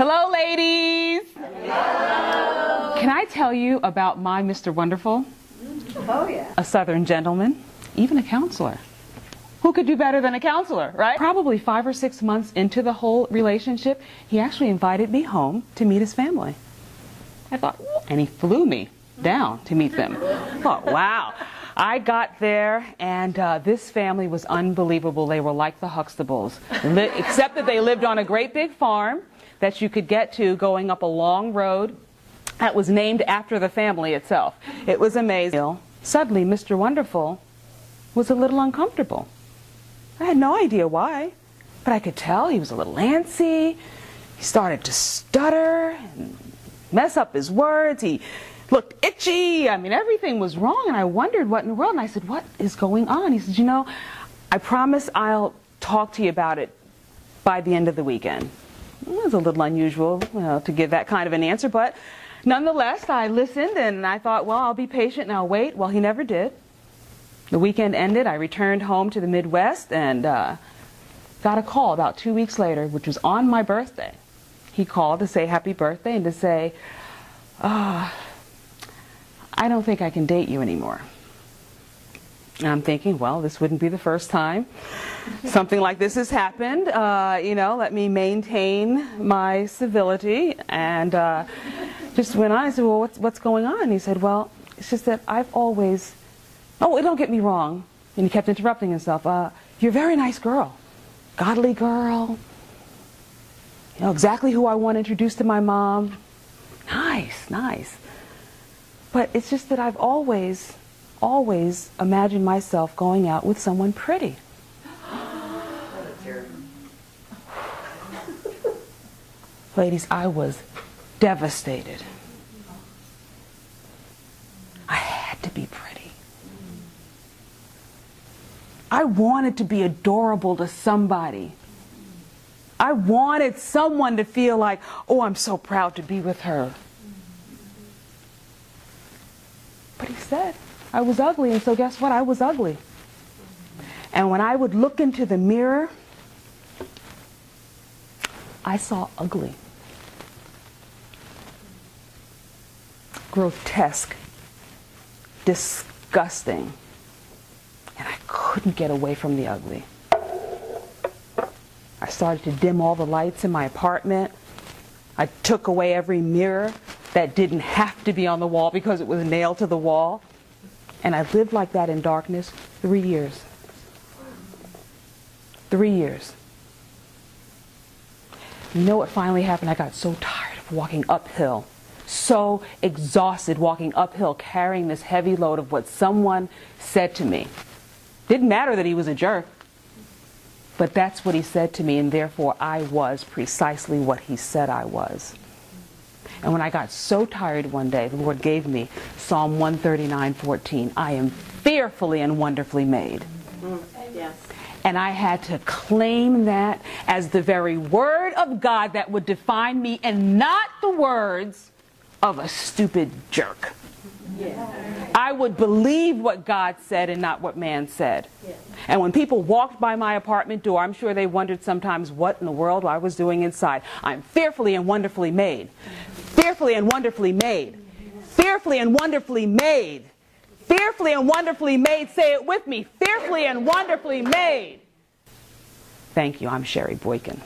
Hello, ladies. Hello. Can I tell you about my Mr. Wonderful? Oh, yeah. A Southern gentleman, even a counselor. Who could do better than a counselor, right? Probably five or six months into the whole relationship, he actually invited me home to meet his family. I thought, and he flew me down to meet them. oh, wow. I got there, and uh, this family was unbelievable. They were like the Huxtables, except that they lived on a great big farm that you could get to going up a long road that was named after the family itself. It was amazing. Suddenly, Mr. Wonderful was a little uncomfortable. I had no idea why, but I could tell he was a little antsy. He started to stutter and mess up his words. He looked itchy. I mean, everything was wrong, and I wondered what in the world. And I said, What is going on? He said, You know, I promise I'll talk to you about it by the end of the weekend. It was a little unusual know, to give that kind of an answer, but nonetheless, I listened and I thought, well, I'll be patient and I'll wait. Well, he never did. The weekend ended. I returned home to the Midwest and uh, got a call about two weeks later, which was on my birthday. He called to say happy birthday and to say, oh, I don't think I can date you anymore. I'm thinking, well, this wouldn't be the first time something like this has happened. Uh, you know, let me maintain my civility. And uh, just on. I said, well, what's, what's going on? he said, well, it's just that I've always, oh, don't get me wrong. And he kept interrupting himself. Uh, you're a very nice girl, godly girl. You know, exactly who I want introduced to my mom. Nice, nice. But it's just that I've always always imagined myself going out with someone pretty. Ladies, I was devastated. I had to be pretty. I wanted to be adorable to somebody. I wanted someone to feel like, oh, I'm so proud to be with her. But he said, I was ugly, and so guess what? I was ugly. And when I would look into the mirror, I saw ugly. Grotesque. Disgusting. And I couldn't get away from the ugly. I started to dim all the lights in my apartment. I took away every mirror that didn't have to be on the wall because it was nailed to the wall. And I lived like that in darkness three years. Three years. You know what finally happened? I got so tired of walking uphill, so exhausted walking uphill, carrying this heavy load of what someone said to me. Didn't matter that he was a jerk, but that's what he said to me, and therefore I was precisely what he said I was. And when I got so tired one day, the Lord gave me Psalm 139:14. I am fearfully and wonderfully made. Mm. Yes. And I had to claim that as the very word of God that would define me and not the words of a stupid jerk. I would believe what God said and not what man said. And when people walked by my apartment door, I'm sure they wondered sometimes what in the world I was doing inside. I'm fearfully and wonderfully made. Fearfully and wonderfully made. Fearfully and wonderfully made. Fearfully and wonderfully made. Say it with me. Fearfully and wonderfully made. Thank you. I'm Sherry Boykin.